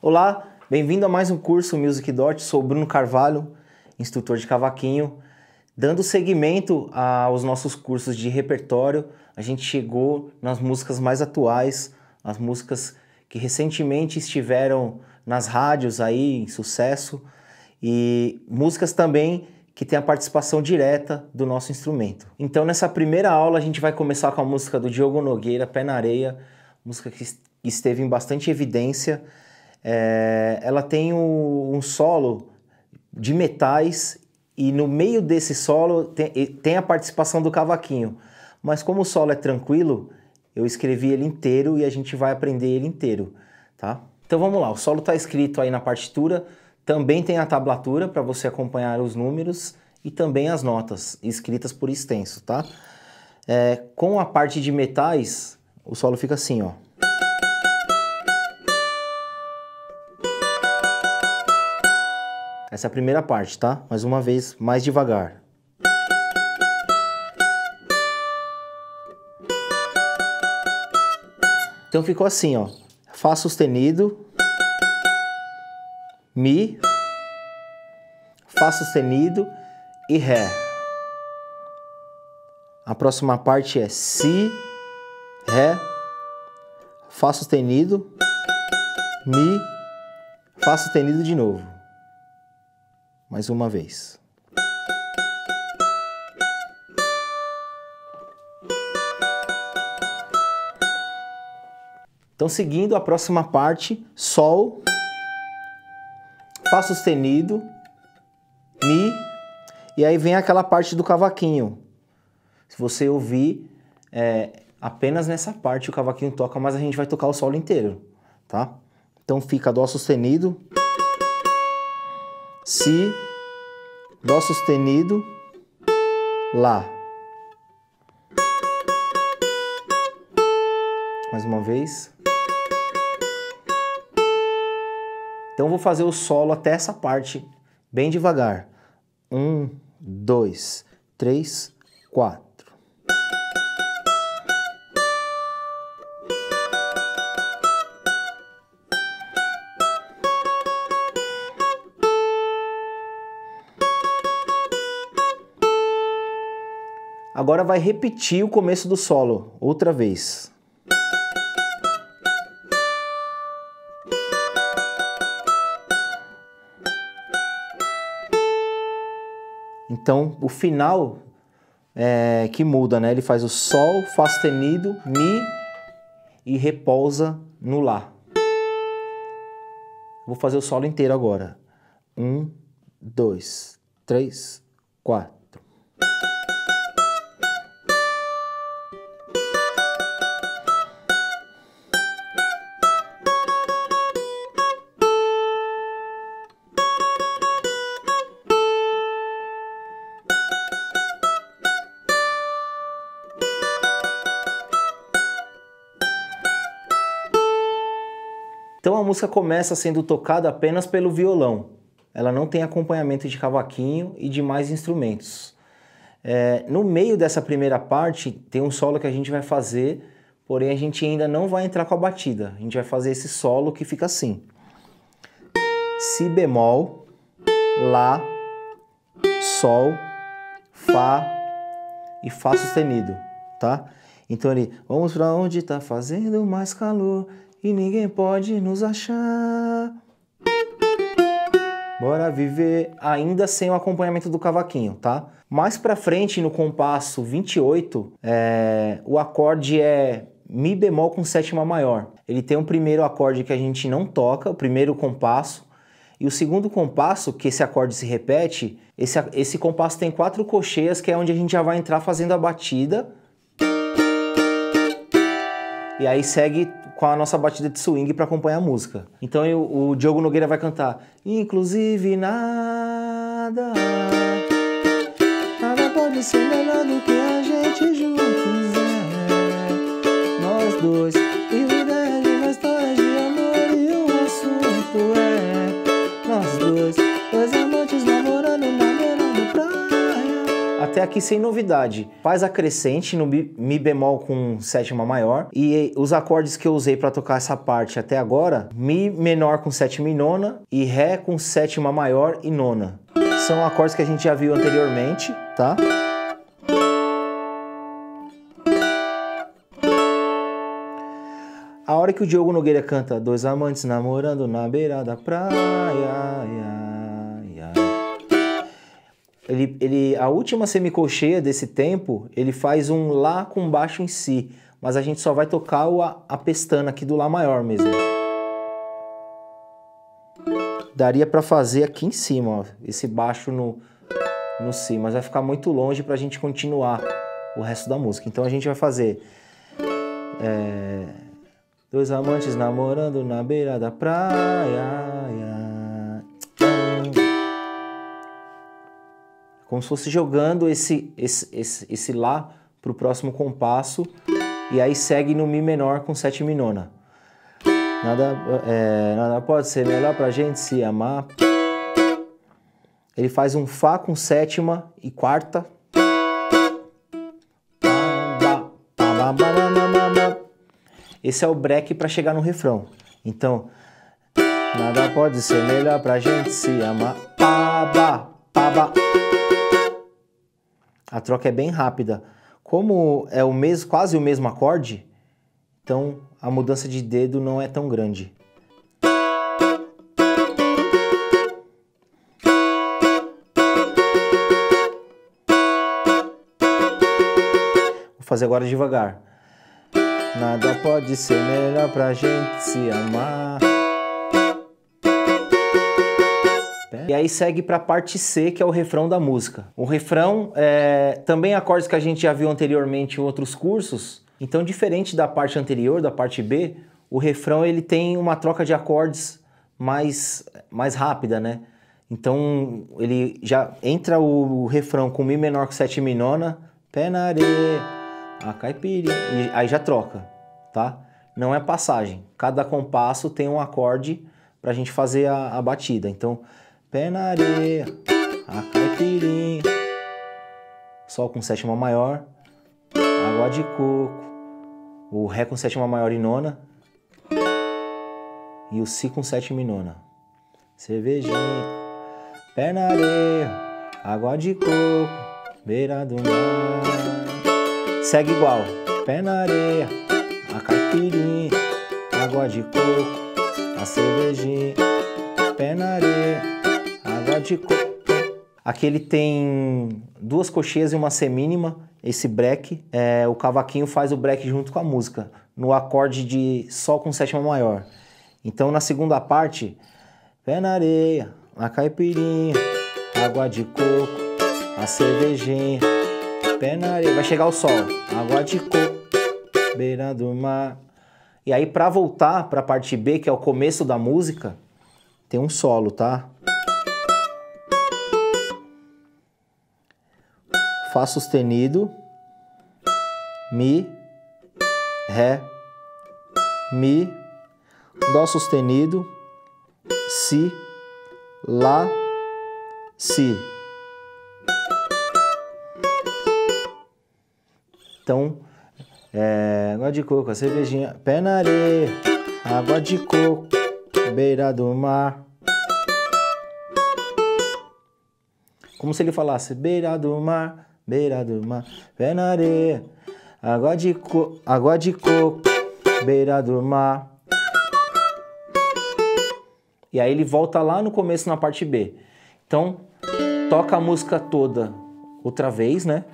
Olá, bem-vindo a mais um curso Music Dot. Sou Bruno Carvalho, instrutor de cavaquinho. Dando seguimento aos nossos cursos de repertório, a gente chegou nas músicas mais atuais, as músicas que recentemente estiveram nas rádios aí em sucesso e músicas também que têm a participação direta do nosso instrumento. Então, nessa primeira aula, a gente vai começar com a música do Diogo Nogueira, Pé na Areia, música que esteve em bastante evidência é, ela tem um, um, solo de metais e no meio desse solo tem, tem a participação do cavaquinho. Mas como o solo é tranquilo, eu escrevi ele inteiro e a gente vai aprender ele inteiro, tá? Então vamos lá, o solo está escrito aí na partitura, também tem a tablatura para você acompanhar os números e também as notas escritas por extenso, tá? É, com a parte de metais, o solo fica assim, ó. Essa é a primeira parte, tá? Mais uma vez, mais devagar. Então ficou assim, ó. Fá sustenido, Mi, Fá sustenido e Ré. A próxima parte é Si, Ré, Fá sustenido, Mi, Fá sustenido de novo mais uma vez. Então, seguindo a próxima parte, Sol, Fá sustenido, Mi, e aí vem aquela parte do cavaquinho. Se você ouvir, é, apenas nessa parte o cavaquinho toca, mas a gente vai tocar o solo inteiro, tá? Então fica Dó sustenido, Si, Dó sustenido, Lá. Mais uma vez. Então vou fazer o solo até essa parte, bem devagar. Um, dois, três, quatro. Agora vai repetir o começo do solo, outra vez. Então, o final é que muda, né? Ele faz o Sol, Fá sustenido, Mi e repousa no Lá. Vou fazer o solo inteiro agora. Um, dois, três, quatro. Então a música começa sendo tocada apenas pelo violão. Ela não tem acompanhamento de cavaquinho e de mais instrumentos. É, no meio dessa primeira parte tem um solo que a gente vai fazer, porém a gente ainda não vai entrar com a batida. A gente vai fazer esse solo que fica assim. Si bemol, Lá, Sol, Fá e Fá sustenido, tá? Então ele, vamos para onde tá fazendo mais calor, e ninguém pode nos achar. Bora viver ainda sem o acompanhamento do cavaquinho, tá? Mais pra frente, no compasso 28, é, o acorde é Mi bemol com sétima maior. Ele tem um primeiro acorde que a gente não toca, o primeiro compasso, e o segundo compasso, que esse acorde se repete, esse, esse compasso tem quatro cocheias, que é onde a gente já vai entrar fazendo a batida. E aí segue com a nossa batida de swing para acompanhar a música. Então eu, o Diogo Nogueira vai cantar Inclusive nada Nada pode ser melhor do que a gente juntos é Nós dois E o ideia de uma história de amor E o assunto é Nós dois Até aqui sem novidade. Faz a crescente no Mi bemol com sétima maior e os acordes que eu usei para tocar essa parte até agora, Mi menor com sétima e nona e Ré com sétima maior e nona. São acordes que a gente já viu anteriormente, tá? A hora que o Diogo Nogueira canta Dois amantes namorando na beira da praia ele, ele, a última semicolcheia desse tempo, ele faz um Lá com baixo em Si, mas a gente só vai tocar o, a, a pestana aqui do Lá maior mesmo. Daria para fazer aqui em cima, ó, esse baixo no, no Si, mas vai ficar muito longe para a gente continuar o resto da música. Então a gente vai fazer... É, dois amantes namorando na beira da praia como se fosse jogando esse, esse, esse, esse Lá para o próximo compasso e aí segue no Mi menor com sétima e nona. Nada, é, nada pode ser melhor para a gente se amar. Ele faz um Fá com sétima e quarta. Esse é o break para chegar no refrão. Então, nada pode ser melhor pra gente se amar. Pá, ba. A troca é bem rápida. Como é o mesmo, quase o mesmo acorde, então a mudança de dedo não é tão grande. Vou fazer agora devagar. Nada pode ser melhor pra gente se amar. E aí segue para a parte C, que é o refrão da música. O refrão é também acordes que a gente já viu anteriormente em outros cursos. Então, diferente da parte anterior, da parte B, o refrão ele tem uma troca de acordes mais, mais rápida, né? Então, ele já entra o, refrão com Mi menor com sétima e nona, pé na areia, a caipirinha, e aí já troca, tá? Não é passagem. Cada compasso tem um acorde para a gente fazer a, a batida. Então, Pé na areia, a caipirinha, Sol com sétima maior, água de coco, o Ré com sétima maior e nona, e o Si com sétima e nona. Cervejinha, pé na areia, água de coco, beira do mar. Segue igual, pé na areia, a caipirinha, água de coco, a cervejinha, pé na areia de coco. Aqui ele tem duas cocheias e uma semínima, esse break. É, o cavaquinho faz o break junto com a música, no acorde de Sol com sétima maior. Então na segunda parte, pé na areia, a caipirinha, água de coco, a cervejinha, pé na areia, vai chegar o sol, água de coco, beira do mar. E aí para voltar para a parte B, que é o começo da música, tem um solo, tá? Fá sustenido, Mi, Ré, Mi, Dó sustenido, Si, Lá, Si. Então, é, água de coco, a cervejinha, pé na areia, água de coco, beira do mar. Como se ele falasse beira do mar, beira do mar, pé na areia, água de, co água de coco, beira do mar. E aí ele volta lá no começo na parte B. Então, toca a música toda outra vez, né?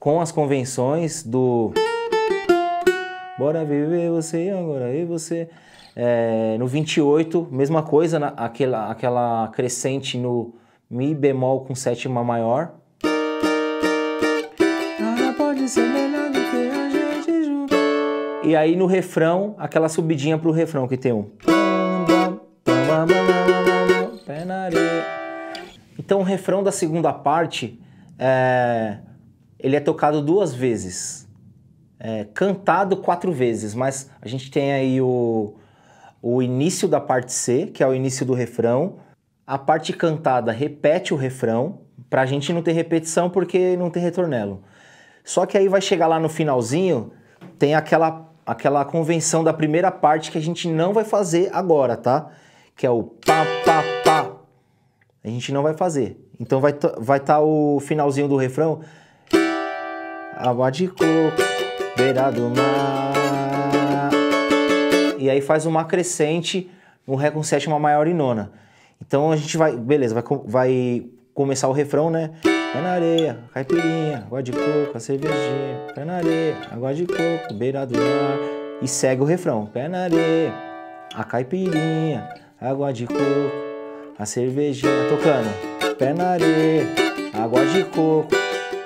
Com as convenções do Bora viver você agora e você. É, no 28, mesma coisa, na, aquela, aquela crescente no Mi bemol com sétima maior. E aí no refrão, aquela subidinha pro refrão que tem um. Então o refrão da segunda parte é, ele é tocado duas vezes. É, cantado quatro vezes, mas a gente tem aí o, o início da parte C, que é o início do refrão. A parte cantada repete o refrão pra gente não ter repetição porque não tem retornelo. Só que aí vai chegar lá no finalzinho, tem aquela, aquela convenção da primeira parte que a gente não vai fazer agora, tá? Que é o pá, pá, pá. A gente não vai fazer. Então vai vai tá o finalzinho do refrão. Coco, beira do mar. E aí faz uma crescente no Ré com sétima maior e nona. Então a gente vai, beleza, vai, vai começar o refrão, né? Pé na areia, caipirinha, água de coco, a cervejinha. Pé na areia, água de coco, beira do mar. E segue o refrão. Pé na areia, a caipirinha, água de coco, a cervejinha. Tocando. Pé na areia, água de coco,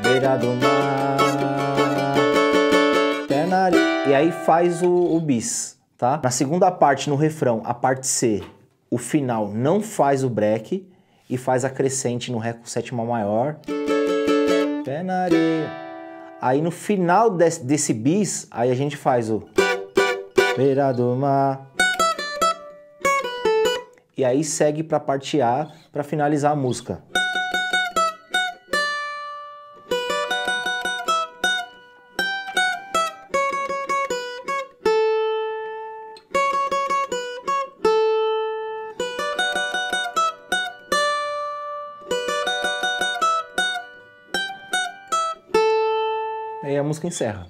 beira do mar. Pé na areia. E aí faz o, o bis, tá? Na segunda parte, no refrão, a parte C, o final não faz o break e faz a crescente no Ré com sétima maior. Pé na areia. Aí no final desse, desse bis, aí a gente faz o beira do mar. E aí segue para parte A para finalizar a música. A música encerra.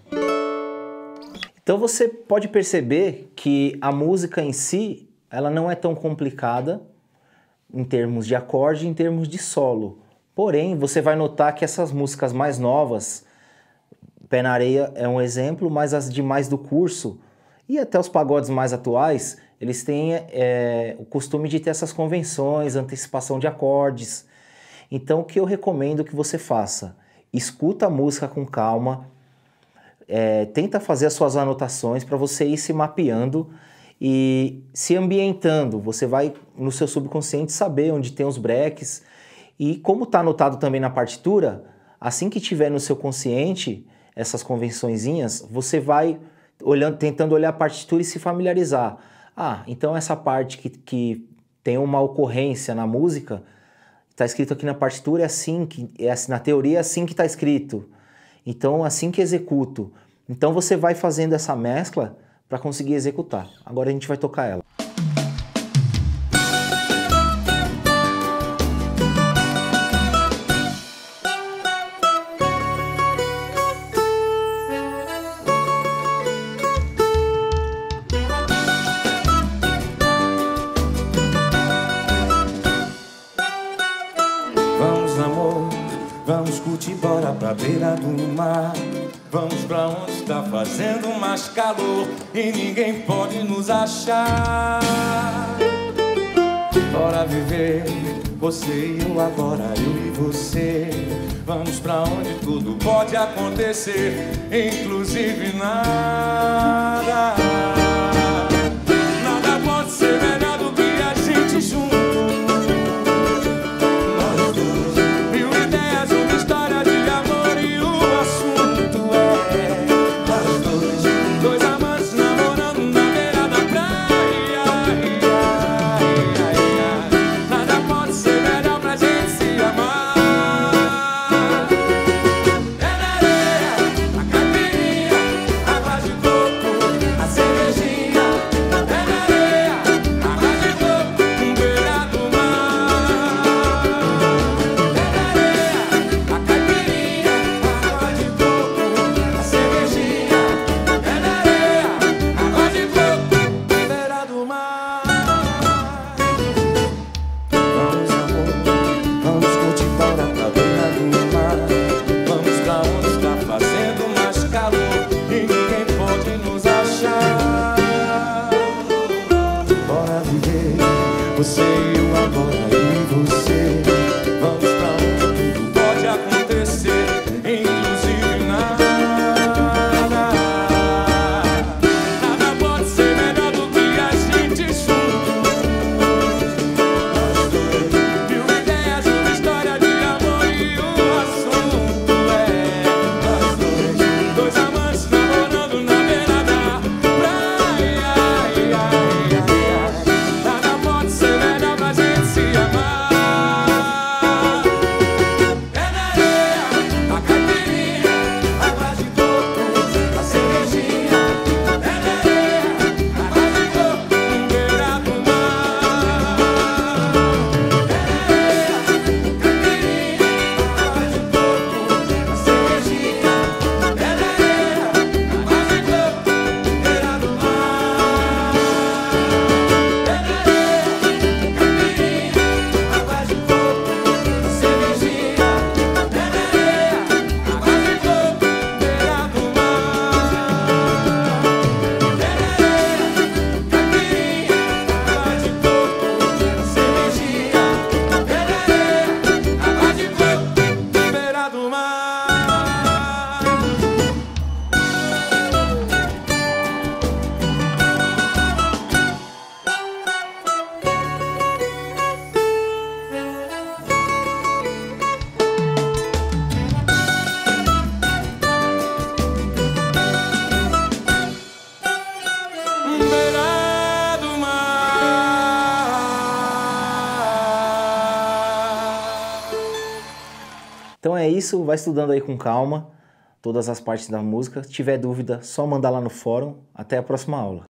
Então você pode perceber que a música em si, ela não é tão complicada em termos de acorde, em termos de solo. Porém, você vai notar que essas músicas mais novas, Pé na Areia é um exemplo, mas as demais do curso e até os pagodes mais atuais, eles têm é, o costume de ter essas convenções, antecipação de acordes. Então, o que eu recomendo que você faça? escuta a música com calma, é, tenta fazer as suas anotações para você ir se mapeando e se ambientando. Você vai no seu subconsciente saber onde tem os breaks e como está anotado também na partitura, assim que tiver no seu consciente essas convençõezinhas, você vai olhando, tentando olhar a partitura e se familiarizar. Ah, então essa parte que, que tem uma ocorrência na música, Está escrito aqui na partitura, é assim que é assim, na teoria é assim que está escrito. Então, assim que executo. Então você vai fazendo essa mescla para conseguir executar. Agora a gente vai tocar ela. Pra beira do mar. Vamos pra onde está fazendo mais calor e ninguém pode nos achar. Bora viver, você e eu agora, eu e você. Vamos pra onde tudo pode acontecer, inclusive. Nada isso, vai estudando aí com calma todas as partes da música. Se tiver dúvida, só mandar lá no fórum. Até a próxima aula.